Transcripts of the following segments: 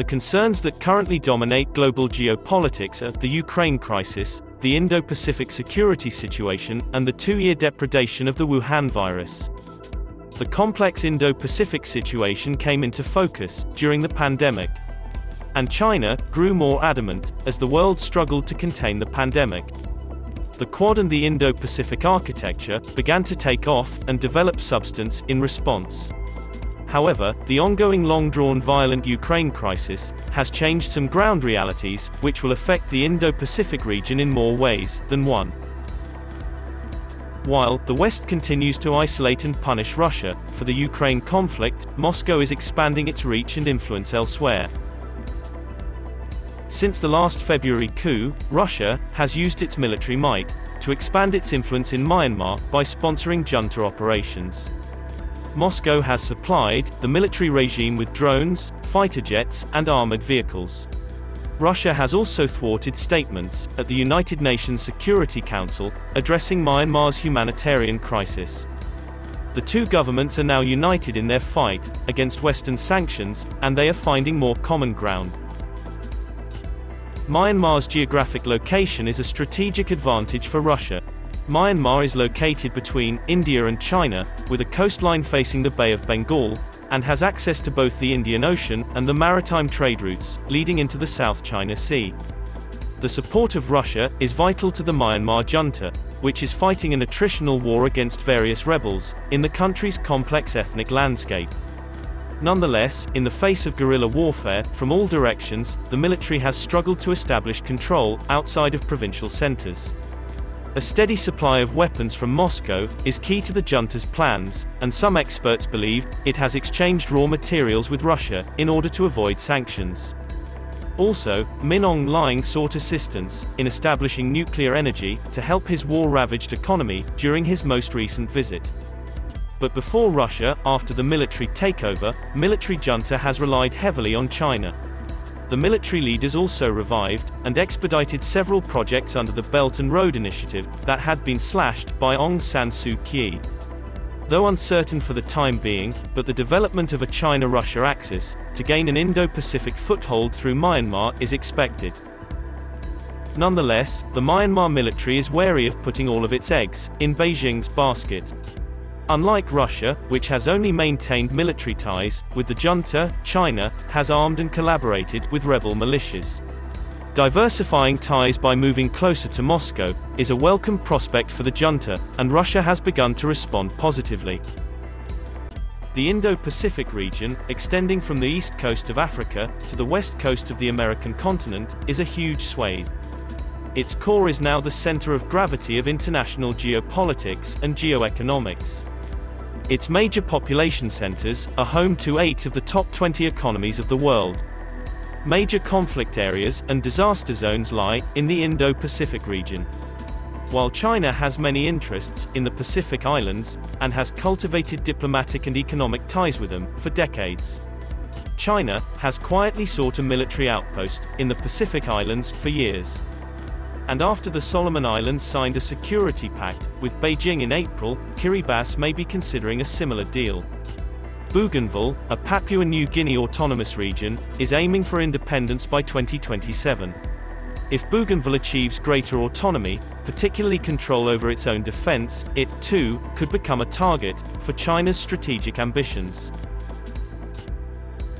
The concerns that currently dominate global geopolitics are the Ukraine crisis, the Indo-Pacific security situation, and the two-year depredation of the Wuhan virus. The complex Indo-Pacific situation came into focus during the pandemic. And China grew more adamant as the world struggled to contain the pandemic. The Quad and the Indo-Pacific architecture began to take off and develop substance in response. However, the ongoing long-drawn violent Ukraine crisis has changed some ground realities, which will affect the Indo-Pacific region in more ways than one. While the West continues to isolate and punish Russia for the Ukraine conflict, Moscow is expanding its reach and influence elsewhere. Since the last February coup, Russia has used its military might to expand its influence in Myanmar by sponsoring junta operations. Moscow has supplied the military regime with drones, fighter jets, and armored vehicles. Russia has also thwarted statements at the United Nations Security Council addressing Myanmar's humanitarian crisis. The two governments are now united in their fight against Western sanctions, and they are finding more common ground. Myanmar's geographic location is a strategic advantage for Russia, Myanmar is located between India and China, with a coastline facing the Bay of Bengal, and has access to both the Indian Ocean and the maritime trade routes, leading into the South China Sea. The support of Russia is vital to the Myanmar junta, which is fighting an attritional war against various rebels, in the country's complex ethnic landscape. Nonetheless, in the face of guerrilla warfare, from all directions, the military has struggled to establish control, outside of provincial centers. A steady supply of weapons from Moscow is key to the junta's plans, and some experts believe it has exchanged raw materials with Russia in order to avoid sanctions. Also, Min Aung Hlaing sought assistance in establishing nuclear energy to help his war-ravaged economy during his most recent visit. But before Russia, after the military takeover, military junta has relied heavily on China. The military leaders also revived and expedited several projects under the Belt and Road Initiative that had been slashed by Aung San Suu Kyi. Though uncertain for the time being, but the development of a China-Russia axis to gain an Indo-Pacific foothold through Myanmar is expected. Nonetheless, the Myanmar military is wary of putting all of its eggs in Beijing's basket. Unlike Russia, which has only maintained military ties with the junta, China has armed and collaborated with rebel militias. Diversifying ties by moving closer to Moscow is a welcome prospect for the junta, and Russia has begun to respond positively. The Indo-Pacific region, extending from the east coast of Africa to the west coast of the American continent, is a huge swathe. Its core is now the center of gravity of international geopolitics and geoeconomics. Its major population centers are home to eight of the top 20 economies of the world. Major conflict areas and disaster zones lie in the Indo-Pacific region. While China has many interests in the Pacific Islands and has cultivated diplomatic and economic ties with them for decades, China has quietly sought a military outpost in the Pacific Islands for years. And after the Solomon Islands signed a security pact with Beijing in April, Kiribati may be considering a similar deal. Bougainville, a Papua New Guinea autonomous region, is aiming for independence by 2027. If Bougainville achieves greater autonomy, particularly control over its own defense, it, too, could become a target for China's strategic ambitions.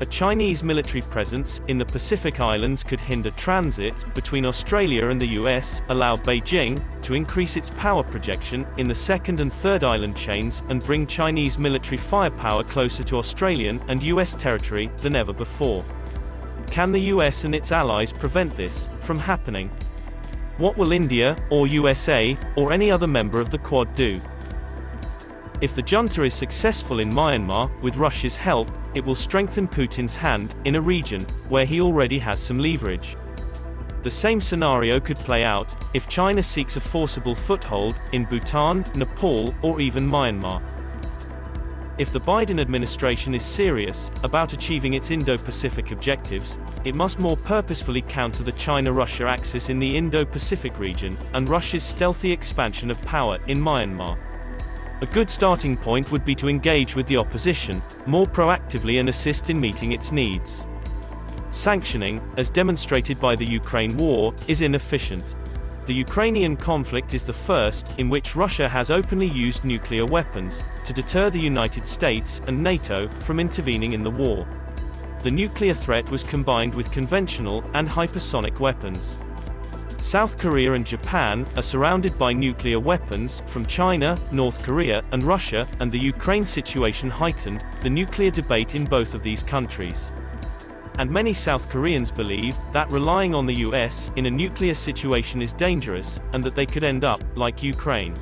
A Chinese military presence in the Pacific Islands could hinder transit between Australia and the US, allow Beijing to increase its power projection in the second and third island chains, and bring Chinese military firepower closer to Australian and US territory than ever before. Can the US and its allies prevent this from happening? What will India, or USA, or any other member of the Quad do? If the junta is successful in Myanmar, with Russia's help, it will strengthen Putin's hand, in a region, where he already has some leverage. The same scenario could play out, if China seeks a forcible foothold, in Bhutan, Nepal, or even Myanmar. If the Biden administration is serious about achieving its Indo-Pacific objectives, it must more purposefully counter the China-Russia axis in the Indo-Pacific region, and Russia's stealthy expansion of power in Myanmar. A good starting point would be to engage with the opposition, more proactively and assist in meeting its needs. Sanctioning, as demonstrated by the Ukraine war, is inefficient. The Ukrainian conflict is the first, in which Russia has openly used nuclear weapons, to deter the United States and NATO from intervening in the war. The nuclear threat was combined with conventional and hypersonic weapons. South Korea and Japan are surrounded by nuclear weapons from China, North Korea, and Russia, and the Ukraine situation heightened the nuclear debate in both of these countries. And many South Koreans believe that relying on the US in a nuclear situation is dangerous, and that they could end up like Ukraine.